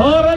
All right.